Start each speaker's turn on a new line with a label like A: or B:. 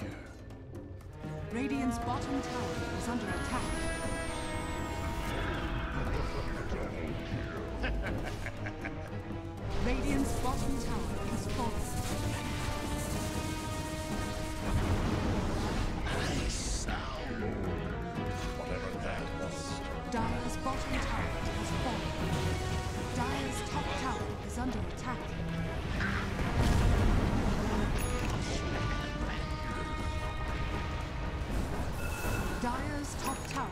A: Last.
B: Radiant's bottom tower is under attack. Radiant's bottom tower is falling.
A: Whatever that was.
B: Dire's bottom tower has fallen. Dire's top tower is under attack.